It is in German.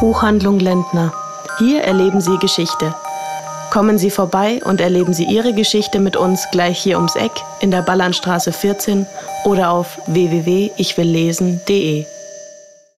Buchhandlung Lendner. Hier erleben Sie Geschichte. Kommen Sie vorbei und erleben Sie Ihre Geschichte mit uns gleich hier ums Eck in der Ballernstraße 14 oder auf www.ichwilllesen.de.